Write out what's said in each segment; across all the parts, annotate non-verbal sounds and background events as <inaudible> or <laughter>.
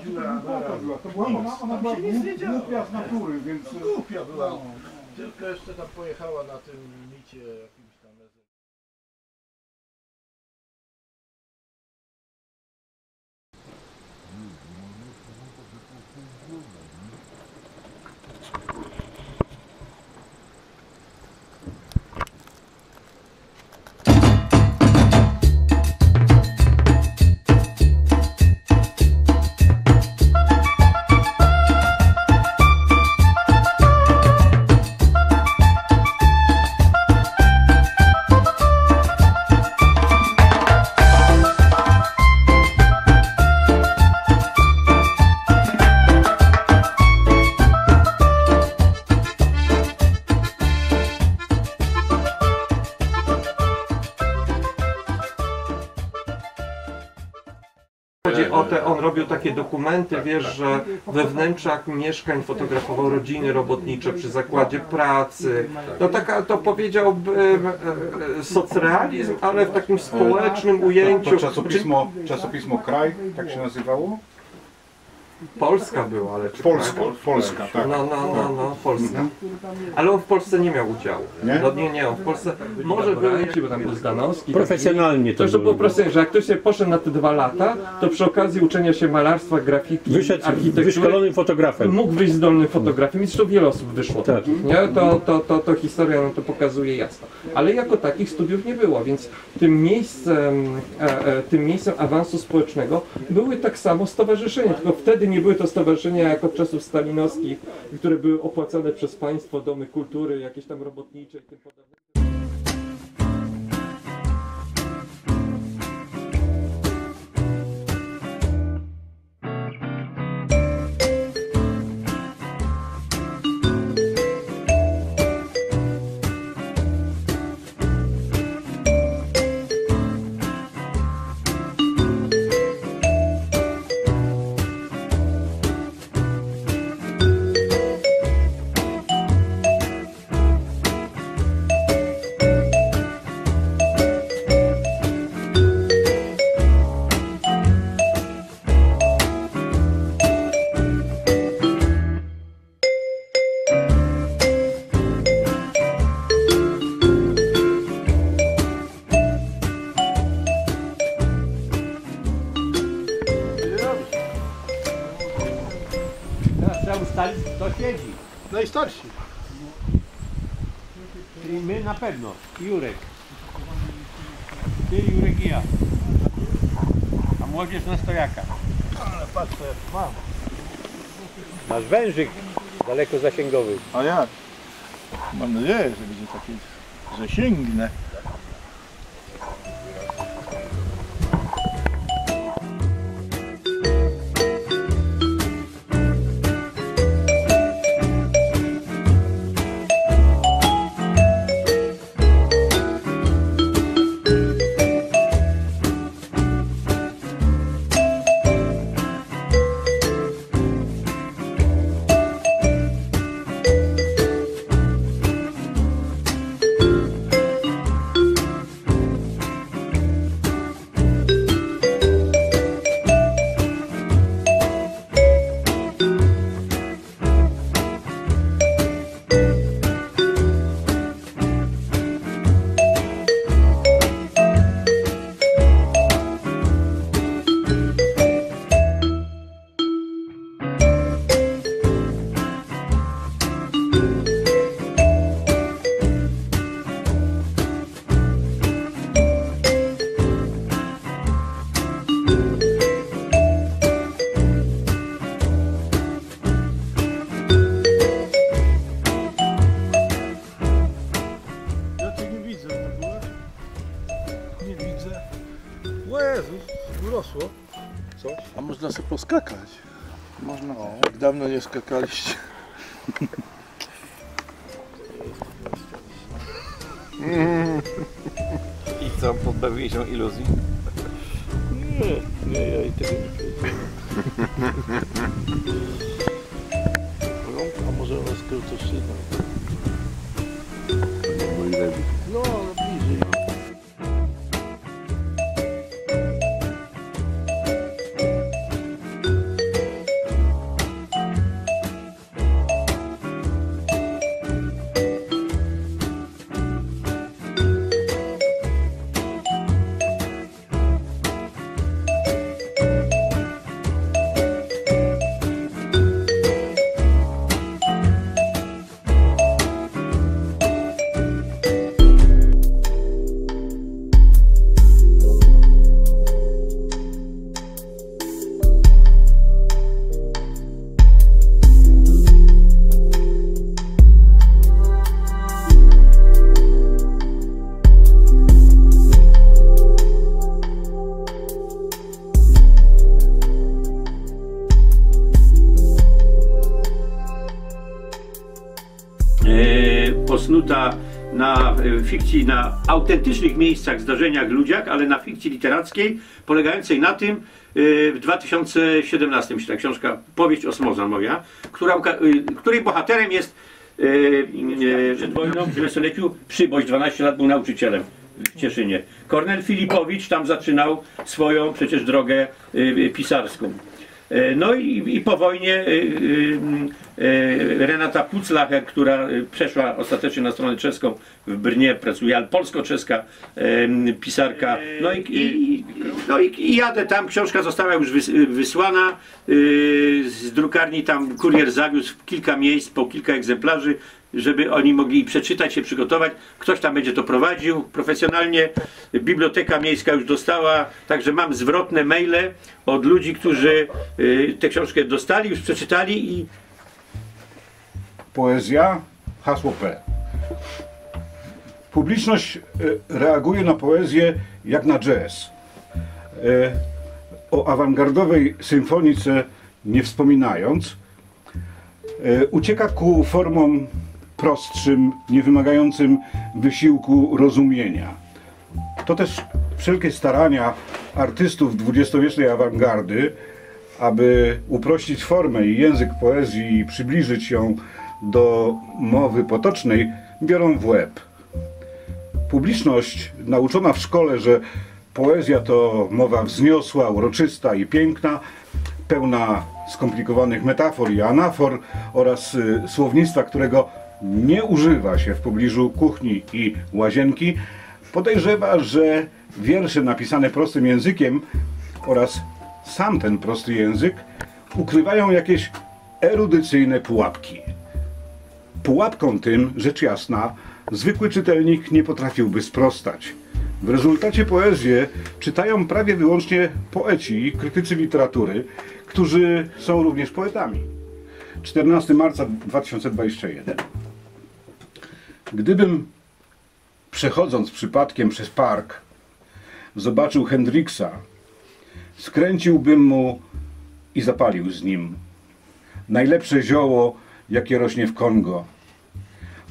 dziura Głupota była, to była, ona, ona była się nic nie działo. głupia z natury, więc... Głupia była. No. Tylko jeszcze tam pojechała na tym micie Chodzi o te, on robił takie dokumenty, wiesz, że we wnętrzach mieszkań fotografował rodziny robotnicze przy zakładzie pracy. No taka, to powiedziałbym e, e, socrealizm, ale w takim społecznym ujęciu. To czasopismo, czasopismo Kraj, tak się nazywało? Polska była, ale czy Polska, kraj? Polska, tak. No, no, no, no, Polska. Ale on w Polsce nie miał udziału. Nie? No nie, nie, on w Polsce może był, bo tam był Zdanowski. Profesjonalnie to To, że było. po prostu, że jak ktoś sobie poszedł na te dwa lata, to przy okazji uczenia się malarstwa, grafiki, Wyszedł architektury, wyszkolonym fotografem. mógł wyjść zdolnym fotografem i zresztą wiele osób wyszło Tak. takich, nie? To, to, to, to historia nam to pokazuje jasno. Ale jako takich studiów nie było, więc tym miejscem, e, e, tym miejscem awansu społecznego były tak samo stowarzyszenia, tylko wtedy nie były to stowarzyszenia jak od czasów stalinowskich, które były opłacane przez państwo, domy kultury, jakieś tam robotnicze i tym podobne. Najstarsi. Czyli my na pewno. Jurek. Ty, Jurek i ja. A młodzież na stojaka. Ale patrzę jak mam. Masz wężyk daleko zasięgowy. A jak? Mam nadzieję, że będzie takie, że sięgnę. Można sobie poskakać. Można. O, jak dawno nie skakaliście. I co, pozbawili się iluzji? Nie, nie, ja i tego nie powiedziałem. A może ona skrótoszyna? No, ale fikcji, na autentycznych miejscach, zdarzeniach, ludziach, ale na fikcji literackiej, polegającej na tym, e, w 2017 myślę, ta książka Powieść Osmoza moja, która, e, której bohaterem jest e, przed wojną w XIX-leciu Przyboś, 12 lat był nauczycielem w Cieszynie. Kornel Filipowicz tam zaczynał swoją przecież drogę pisarską. E, No i, i po wojnie e, e, Renata Puclacher, która przeszła ostatecznie na stronę czeską w Brnie, pracuje, ale polsko-czeska pisarka. No i, i, no i, jadę tam, książka została już wys, wysłana z drukarni, tam kurier zawiózł w kilka miejsc, po kilka egzemplarzy, żeby oni mogli przeczytać się, przygotować. Ktoś tam będzie to prowadził profesjonalnie. Biblioteka Miejska już dostała, także mam zwrotne maile od ludzi, którzy y, tę książkę dostali, już przeczytali i Poezja, hasło P. Publiczność e, reaguje na poezję jak na jazz. E, O awangardowej symfonice nie wspominając, ucieka ku formom prostszym, niewymagającym wysiłku rozumienia. To też wszelkie starania artystów dwudziestowiecznej awangardy, aby uprościć formę i język poezji i przybliżyć ją do mowy potocznej, biorą w łeb. Publiczność nauczona w szkole, że poezja to mowa wzniosła, uroczysta i piękna, pełna skomplikowanych metafor i anafor oraz y, słownictwa, którego nie używa się w pobliżu kuchni i łazienki, podejrzewa, że wiersze napisane prostym językiem oraz sam ten prosty język ukrywają jakieś erudycyjne pułapki. Pułapką tym, rzecz jasna, zwykły czytelnik nie potrafiłby sprostać. W rezultacie poezję czytają prawie wyłącznie poeci i krytycy literatury, którzy są również poetami. 14 marca 2021. Gdybym przechodząc przypadkiem przez park zobaczył Hendriksa, skręciłbym mu i zapalił z nim. Najlepsze zioło, jakie rośnie w Kongo.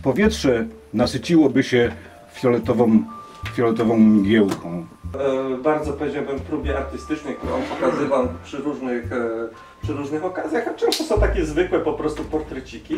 Powietrze nasyciłoby się fioletową, fioletową mgiełką. e, bardzo powiedziałbym próbie artystycznej, którą pokazywał przy różnych, e, przy różnych okazjach, a często są takie zwykłe po prostu portreciki.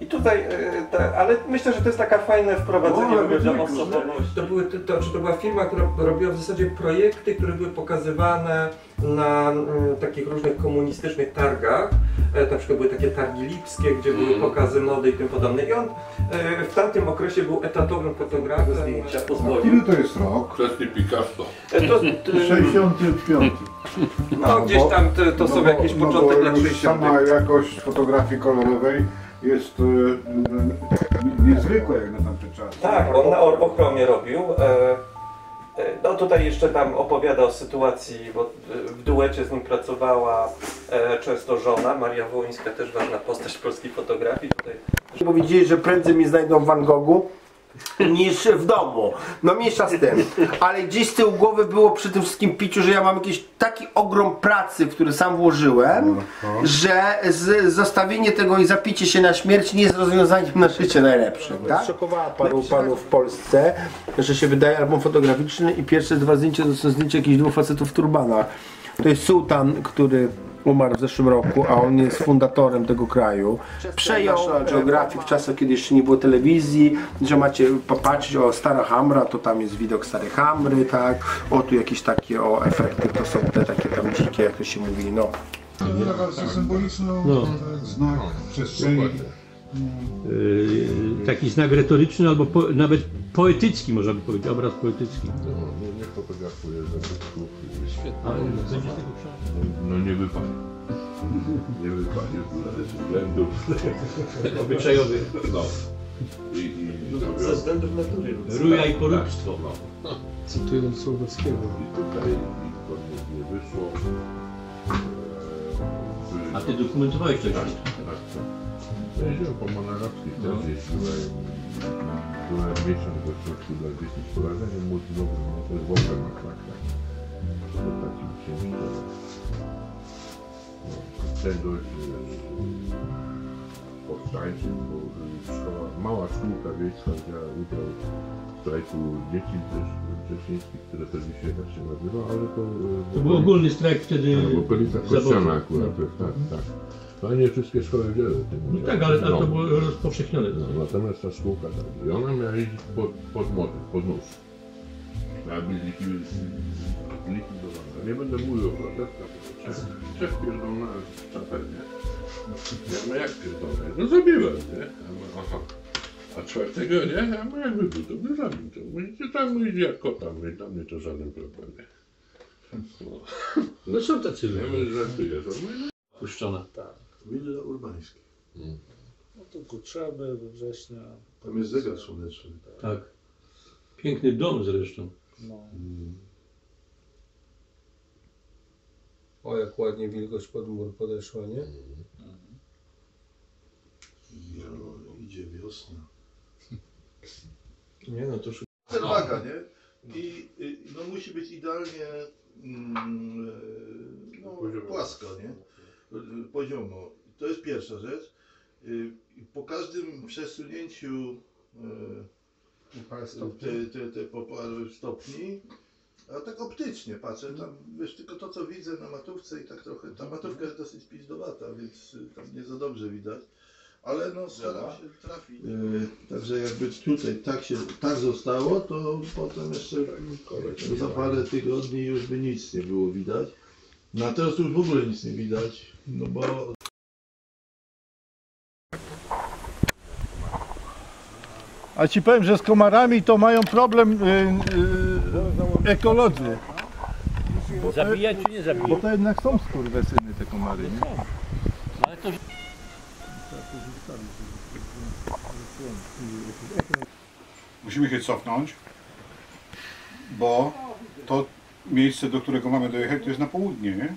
I tutaj, e, te, ale myślę, że to jest taka fajne wprowadzenie O, ale w ogóle zwykłe. osobowości. To, były, to, to, to była firma, która robiła w zasadzie projekty, które były pokazywane na mm, takich różnych komunistycznych targach. E, na przykład były takie targi lipskie, gdzie były pokazy mody i tym podobne. I on e, w tamtym okresie był etatowym fotografem. Zdjęcia pozwolił. Ile to jest rok? Wczesny Picasso. E, To, <laughs> to, 65. no, gdzieś tam to, to są jakieś początek lat 60. Sama jakość fotografii kolorowej jest e, e, niezwykła jak na tamte czasy. Tak, on na Orbokromie robił. E, e, no tutaj jeszcze tam opowiada o sytuacji, bo w duecie z nim pracowała e, często żona, Maria Wołyńska, też ważna postać polskiej fotografii. Tutaj Powiedzieli, że prędzej mnie znajdą w Van Goghu niż w domu. No mniejsza z tym. Ale gdzieś z tyłu głowy było przy tym wszystkim piciu, że ja mam jakiś taki ogrom pracy, który sam włożyłem, że z, zostawienie tego i zapicie się na śmierć nie jest rozwiązaniem na życie najlepszym. Tak? Szokowała paru panów w Polsce, że się wydaje album fotograficzny i pierwsze dwa zdjęcia to są zdjęcia jakichś dwóch facetów w turbanach. To jest sułtan, który umarł w zeszłym roku, a on jest fundatorem tego kraju. Przejął geografię w czasach, kiedy jeszcze nie było telewizji, że macie popatrzeć o Stara Hamra, to tam jest widok Starej Hamry, tak? O tu jakieś takie o efekty, to są te takie tam dzikie, jak to się mówi, no. Taka symboliczny No. znak przestrzeni. Yy, taki znak retoryczny albo po, nawet poetycki, można by powiedzieć, obraz poetycki. No, nie fotografuję zabytków. Tego książka. No nie wypalię. Nie wypalię ze względów. Obyczajowych. No. I, i ze względów natury. Ruja i poróbstwo. No. Cytując Słowackiego. I tutaj nie, nie wyszło. A ty dokumentowałeś coś? Tak, tak. Ja jeździłem po Monarawskiej też jeździłem. Byłem miesiąc w ośrodku dla dzieci z porażeniem mózgowym, no to jest w ogóle masakra. To takim czymś to... No, czegoś... e, powstańców, bo szkoła, mała szkółka wiejska wzięła udział w strajku dzieci wcześniejskich, które pewnie się tak się nazywa, ale to... y, To był ogólny strajk wtedy Tak, w okolicach. Kościana akurat, tak, tak. No nie wszystkie szkoły wzięły w tym No udział. tak, ale, ale to No. było rozpowszechnione. No, natomiast ta spółka tak. I ona miała iść pod, pod motyw, pod nóż. Miała być likwi- zlikwidowana. Nie będę mówił o protestach, bo szef, szef pierdolna. Ja mówię, jak pierdolę? No zabiłem, nie? Ja mówię, aha. A czwartego nie? Ja mówię, jakby był, to by zabił. To mówicie, tam idzie jak kota, mówię, dla mnie to żaden problem nie. No. No są tacy Ja mówię, żartuję, to mówię, no. puszczona. Willa Urbańska. No to Kutrzeby, we września. Tam jest zegar słoneczny. Tak. Piękny dom zresztą. No. O, jak ładnie wilgoć pod mur podeszła, nie? No, idzie wiosna. Nie no, to już Waga, nie? I y, no, musi być idealnie mm, e, no, płasko, nie? Y, Poziomo. To jest pierwsza rzecz. Y, Po każdym przesunięciu y, te, te, te po stopni, a tak optycznie patrzę, tam wiesz, tylko to co widzę na matówce i tak trochę, ta matówka jest dosyć pizdowata, więc tam nie za dobrze widać, ale no staram się trafić. także jakby tutaj tak się, tak zostało, to potem jeszcze za parę tygodni już by nic nie było widać. No a teraz już w ogóle nic nie widać, no bo A ci powiem, że z komarami to mają problem y, y, ekolodzy. Zabijać czy nie zabijać? Bo to jednak są skurwysyny te komary, nie? Ale to Musimy się cofnąć, bo to miejsce, do którego mamy dojechać, to jest na południe, nie?